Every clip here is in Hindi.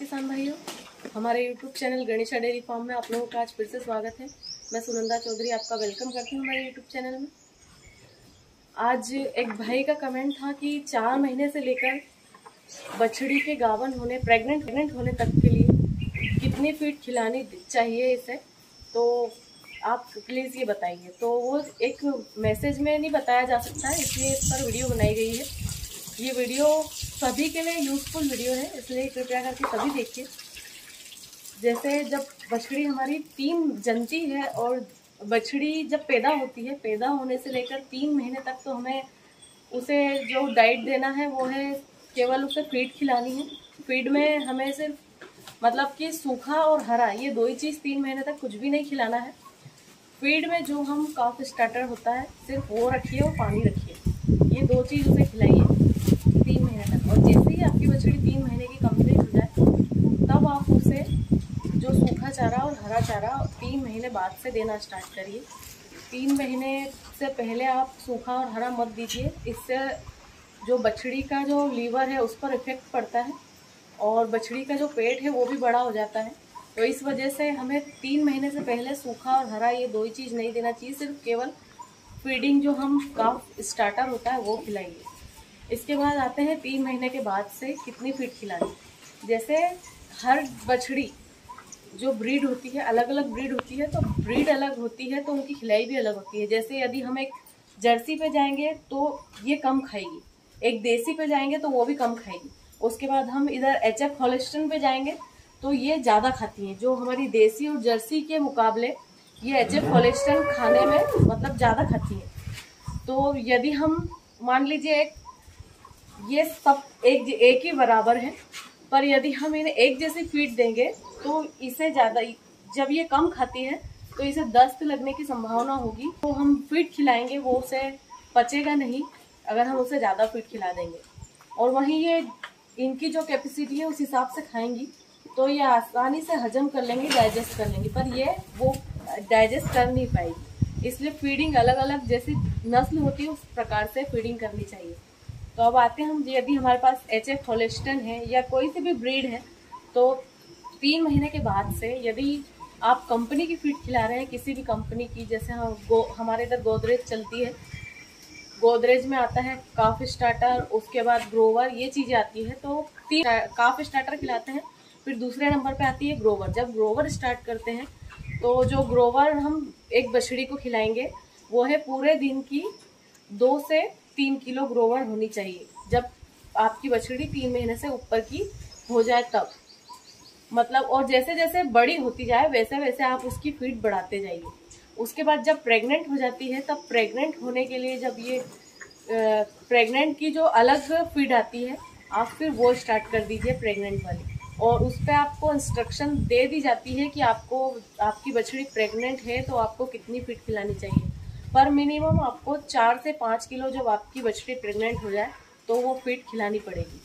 किसान भाइयों, हमारे YouTube channel Ganesha dairy farm में आप लोगों का आज फिर से स्वागत है। मैं सुनंदा चौधरी आपका वेलकम करती हूँ हमारे YouTube चैनल में। आज एक भाई का कमेंट था कि चार महीने से लेकर बछड़ी के गावन होने प्रेग्नेंट प्रेग्नेंट होने तक के लिए कितनी फीट खिलानी चाहिए इसे? तो आप प्लीज़ ये बताइए। तो वो एक मैसेज में नहीं बताया जा सकता, इसलिए इस पर वीडियो बनाई गई है। ये वीडियो सभी के लिए यूज़फुल वीडियो है, इसलिए कृपया करके सभी देखिए। जैसे जब बछड़ी हमारी तीन जनती है और बछड़ी जब पैदा होती है, पैदा होने से लेकर तीन महीने तक तो हमें उसे जो डाइट देना है, वो है केवल उसे फ़ीड खिलानी है। फ़ीड में हमें सिर्फ़ मतलब कि सूखा और हरा, ये दो ही चीज़ तीन महीने तक कुछ भी नहीं खिलाना है। फ़ीड में जो हम काफ स्टार्टर होता है, सिर्फ़ वो रखिए और पानी रखिए। ये दो चीज़ उसे खिलाइए तीन महीने तक और जैसे ही आपकी बछड़ी तीन महीने की कंप्लीट हो जाए, तब आप उसे जो सूखा चारा और हरा चारा तीन महीने बाद से देना स्टार्ट करिए। तीन महीने से पहले आप सूखा और हरा मत दीजिए। इससे जो बछड़ी का जो लीवर है, उस पर इफ़ेक्ट पड़ता है और बछड़ी का जो पेट है, वो भी बड़ा हो जाता है। तो इस वजह से हमें तीन महीने से पहले सूखा और हरा ये दो ही चीज़ नहीं देना चाहिए, सिर्फ़ केवल फीडिंग जो हम काफ स्टार्टर होता है, वो खिलाइए। इसके बाद आते हैं तीन महीने के बाद से कितनी फ़ीड खिलानी जैसे हर बछड़ी जो ब्रीड होती है अलग अलग ब्रीड होती है तो ब्रीड अलग होती है तो उनकी खिलाई भी अलग होती है। जैसे यदि हम एक जर्सी पे जाएँगे तो ये कम खाएगी। एक देसी पे जाएँगे तो वो भी कम खाएगी। उसके बाद हम इधर एच एफ़ हॉलिस्टन पे जाएँगे तो ये ज़्यादा खाती हैं। जो हमारी देसी और जर्सी के मुकाबले ये एच एफ़ हॉलिस्टन खाने में मतलब ज़्यादा खाती हैं। तो यदि हम मान लीजिए एक ये सब एक एक ही बराबर है। पर यदि हम इन्हें एक जैसी फ़ीड देंगे तो इसे ज़्यादा जब ये कम खाती है तो इसे दस्त लगने की संभावना होगी। तो हम फ़ीड खिलाएँगे, वो उसे पचेगा नहीं, अगर हम उसे ज़्यादा फ़ीड खिला देंगे। और वहीं ये इनकी जो कैपेसिटी है, उस हिसाब से खाएँगी। तो ये आसानी से हजम कर लेंगे डाइजेस्ट कर लेंगे। पर ये वो डाइजेस्ट कर नहीं पाएगी। इसलिए फीडिंग अलग अलग जैसी नस्ल होती है, उस प्रकार से फीडिंग करनी चाहिए। तो अब आते हैं हम यदि हमारे पास एच एफ़ होलेस्टन है या कोई सी भी ब्रीड है तो तीन महीने के बाद से यदि आप कंपनी की फ़ीड खिला रहे हैं, किसी भी कंपनी की, जैसे हम गो, हमारे इधर गोदरेज चलती है, गोदरेज में आता है काफ स्टार्टर उसके बाद ग्रोवर ये चीज़ें आती है तो तीन काफ स्टार्टर खिलाते हैं, फिर दूसरे नंबर पे आती है ग्रोवर जब ग्रोवर स्टार्ट करते हैं तो जो ग्रोवर हम एक बछड़ी को खिलाएँगे, वो है पूरे दिन की दो से तीन किलो ग्रोवर होनी चाहिए। जब आपकी बछड़ी तीन महीने से ऊपर की हो जाए तब। मतलब और जैसे जैसे बड़ी होती जाए वैसे वैसे आप उसकी फ़ीड बढ़ाते जाइए। उसके बाद जब प्रेग्नेंट हो जाती है, तब प्रेग्नेंट होने के लिए जब ये प्रेग्नेंट की जो अलग फ़ीड आती है, आप फिर वो स्टार्ट कर दीजिए प्रेग्नेंट वाली। और उस पर आपको इंस्ट्रक्शन दे दी जाती है कि आपको, आपकी बछड़ी प्रेग्नेंट है तो आपको कितनी फ़ीड खिलानी चाहिए। पर मिनिमम आपको चार से पाँच किलो जब आपकी बछड़ी प्रेग्नेंट हो जाए तो वो फ़ीड खिलानी पड़ेगी।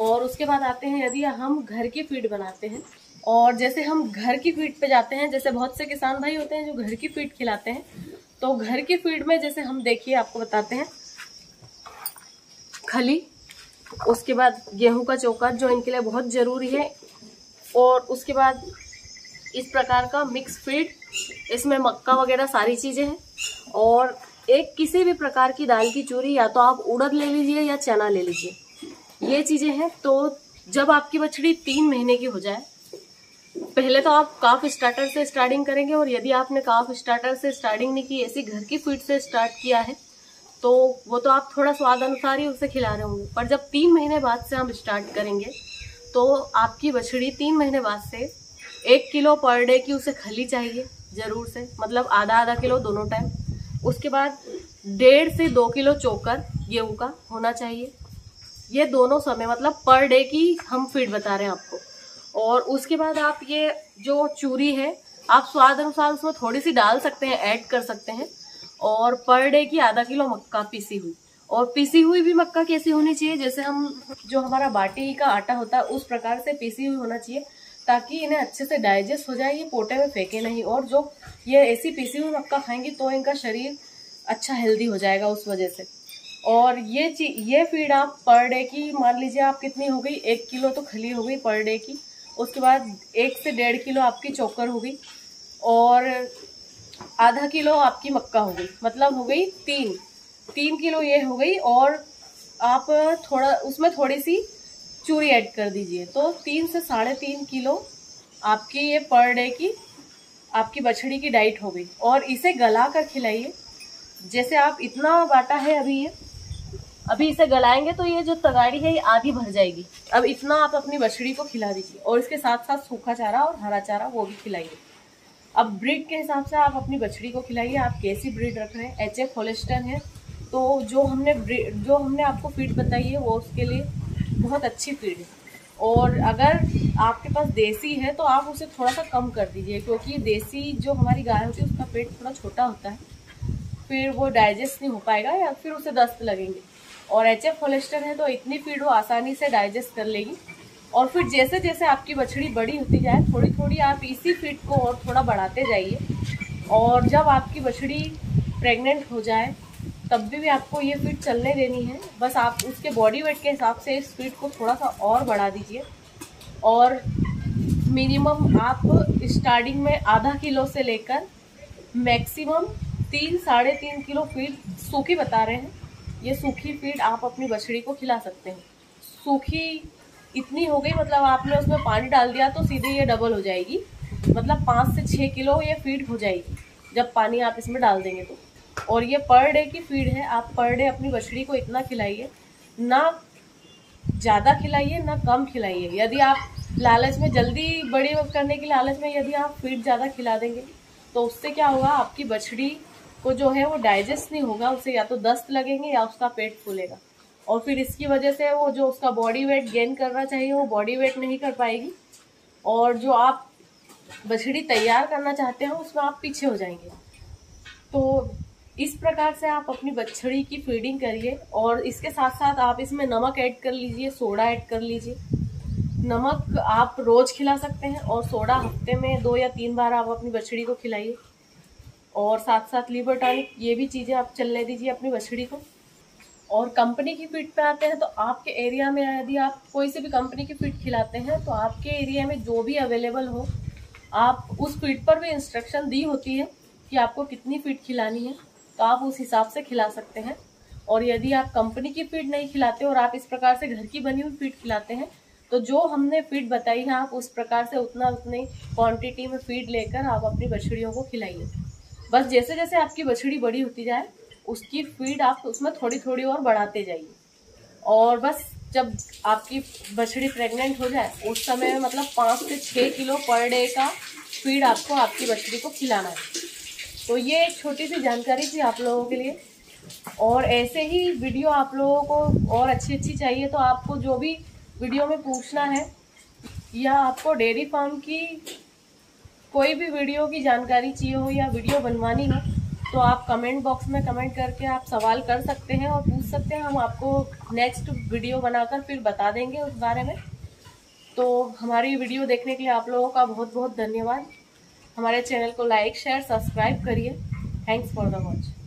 और उसके बाद आते हैं, यदि हम घर की फ़ीड बनाते हैं, और जैसे हम घर की फ़ीड पे जाते हैं, जैसे बहुत से किसान भाई होते हैं जो घर की फ़ीड खिलाते हैं तो घर की फ़ीड में जैसे हम देखिए, आपको बताते हैं, खली, उसके बाद गेहूँ का चौका जो इनके लिए बहुत ज़रूरी है, और उसके बाद इस प्रकार का मिक्स फ़ीड इसमें मक्का वगैरह सारी चीज़ें हैं। और एक किसी भी प्रकार की दाल की चूरी, या तो आप उड़द ले लीजिए या चना ले लीजिए। ये चीज़ें हैं तो जब आपकी बछड़ी तीन महीने की हो जाए, पहले तो आप काफ स्टार्टर से स्टार्टिंग करेंगे, और यदि आपने काफ स्टार्टर से स्टार्टिंग नहीं की, ऐसी घर की फ़ीड से स्टार्ट किया है तो वो तो आप थोड़ा स्वाद अनुसार ही उसे खिला रहे होंगे। पर जब तीन महीने बाद से हम स्टार्ट करेंगे तो आपकी बछड़ी तीन महीने बाद से एक किलो पर डे की उसे खली चाहिए, ज़रूर से। मतलब आधा आधा किलो दोनों टाइम उसके बाद डेढ़ से दो किलो चोकर गेहूँ का होना चाहिए। ये दोनों समय मतलब पर डे की हम फ़ीड बता रहे हैं आपको। और उसके बाद आप ये जो चूरी है, आप स्वाद अनुसार उसमें थोड़ी सी डाल सकते हैं ऐड कर सकते हैं। और पर डे की आधा किलो मक्का पीसी हुई। और पीसी हुई भी मक्का कैसी होनी चाहिए? जैसे हम, जो हमारा बाटी का आटा होता है, उस प्रकार से पीसी हुई होना चाहिए। ताकि इन्हें अच्छे से डाइजेस्ट हो जाए, ये पोटे में फेंके नहीं। और जो ये ऐसी पीसी हुई मक्का खाएँगी तो इनका शरीर अच्छा हेल्दी हो जाएगा उस वजह से। और ये ये फ़ीड आप पर डे की, मान लीजिए आप कितनी हो गई, एक किलो तो खली हो गई पर डे की। उसके बाद एक से डेढ़ किलो आपकी चोकर हो गई, और आधा किलो आपकी मक्का हो गई। मतलब हो गई तीन। तीन किलो ये हो गई, और आप थोड़ा, उसमें थोड़ी सी चूरी ऐड कर दीजिए। तो तीन से साढ़े तीन किलो आपकी ये पर डे की, आपकी बछड़ी की डाइट हो गई। और इसे गला कर खिलाइए। जैसे आप इतना बाटा है अभी ये, अभी इसे गलाएँगे तो ये जो तगाड़ी है ये आधी भर जाएगी। अब इतना आप अपनी बछड़ी को खिला दीजिए और इसके साथ साथ सूखा चारा और हरा चारा वो भी खिलाइए। अब ब्रीड के हिसाब से आप अपनी बछड़ी को खिलाइए। आप कैसी ब्रीड रख रहे हैं? एच होलिस्टन है। तो जो हमने जो हमने आपको फ़ीड बताई है वो उसके लिए बहुत अच्छी फ़ीड है। और अगर आपके पास देसी है तो आप उसे थोड़ा सा कम कर दीजिए, क्योंकि देसी जो हमारी गाय होती है, उसका पेट थोड़ा छोटा होता है। फिर वो डाइजेस्ट नहीं हो पाएगा या फिर उसे दस्त लगेंगे। और एच एफ़ होलेस्टर है तो इतनी फ़ीड वो आसानी से डाइजेस्ट कर लेगी। और फिर जैसे जैसे आपकी बछड़ी बड़ी होती जाए थोड़ी थोड़ी आप इसी फ़ीड को और थोड़ा बढ़ाते जाइए। और जब आपकी बछड़ी प्रेग्नेंट हो जाए तब भी, भी आपको ये फ़ीड चलने देनी है। बस आप उसके बॉडी वेट के हिसाब से इस फ़ीड को थोड़ा सा और बढ़ा दीजिए। और मिनिमम आप स्टार्टिंग में आधा किलो से लेकर मैक्सिमम तीन साढ़े तीन किलो फ़ीड सूखी बता रहे हैं। ये सूखी फ़ीड आप अपनी बछड़ी को खिला सकते हैं। सूखी इतनी हो गई मतलब आपने उसमें पानी डाल दिया तो सीधे ये डबल हो जाएगी। मतलब पाँच से छः किलो ये फ़ीड हो जाएगी जब पानी आप इसमें डाल देंगे तो। और ये पर डे की फ़ीड है। आप पर डे अपनी बछड़ी को इतना खिलाइए, ना ज़्यादा खिलाइए, ना कम खिलाइए। यदि आप लालच में जल्दी बड़ी करने की लालच में यदि आप फ़ीड ज़्यादा खिला देंगे तो उससे क्या होगा? आपकी बछड़ी को जो है वो डाइजेस्ट नहीं होगा, उसे या तो दस्त लगेंगे या उसका पेट फूलेगा। और फिर इसकी वजह से वो जो उसका बॉडी वेट गेन करना चाहिए, वो बॉडी वेट नहीं कर पाएगी। और जो आप बछड़ी तैयार करना चाहते हैं, उसमें आप पीछे हो जाएँगे। तो इस प्रकार से आप अपनी बछड़ी की फीडिंग करिए और इसके साथ साथ आप इसमें नमक ऐड कर लीजिए, सोडा ऐड कर लीजिए। नमक आप रोज खिला सकते हैं और सोडा हफ़्ते में दो या तीन बार आप अपनी बछड़ी को खिलाइए। और साथ साथ लीवर टॉनिक, ये भी चीज़ें आप चलने दीजिए अपनी बछड़ी को। और कंपनी की फ़ीड पे आते हैं तो आपके एरिया में यदि आप कोई से भी कंपनी की फ़ीड खिलाते हैं तो आपके एरिया में जो भी अवेलेबल हो, आप उस फ़ीड पर भी इंस्ट्रक्शन दी होती है कि आपको कितनी फ़ीड खिलानी है। तो आप उस हिसाब से खिला सकते हैं। और यदि आप कंपनी की फ़ीड नहीं खिलाते और आप इस प्रकार से घर की बनी हुई फ़ीड खिलाते हैं तो जो हमने फ़ीड बताई है, आप उस प्रकार से उतना उतनी क्वांटिटी में फ़ीड लेकर आप अपनी बछड़ियों को खिलाइए। बस जैसे जैसे आपकी बछड़ी बड़ी होती जाए, उसकी फ़ीड आप उसमें थोड़ी थोड़ी और बढ़ाते जाइए। और बस जब आपकी बछड़ी प्रेग्नेंट हो जाए, उस समय मतलब पाँच से छः किलो पर डे का फ़ीड आपको आपकी बछड़ी को खिलाना है। तो ये एक छोटी सी जानकारी थी आप लोगों के लिए। और ऐसे ही वीडियो आप लोगों को और अच्छी अच्छी चाहिए तो आपको जो भी वीडियो में पूछना है या आपको डेयरी फार्म की कोई भी वीडियो की जानकारी चाहिए हो या वीडियो बनवानी हो तो आप कमेंट बॉक्स में कमेंट करके आप सवाल कर सकते हैं और पूछ सकते हैं। हम आपको नेक्स्ट वीडियो बनाकर फिर बता देंगे उस बारे में। तो हमारी वीडियो देखने के लिए आप लोगों का बहुत बहुत धन्यवाद। हमारे चैनल को लाइक शेयर सब्सक्राइब करिए। Thanks for the watch.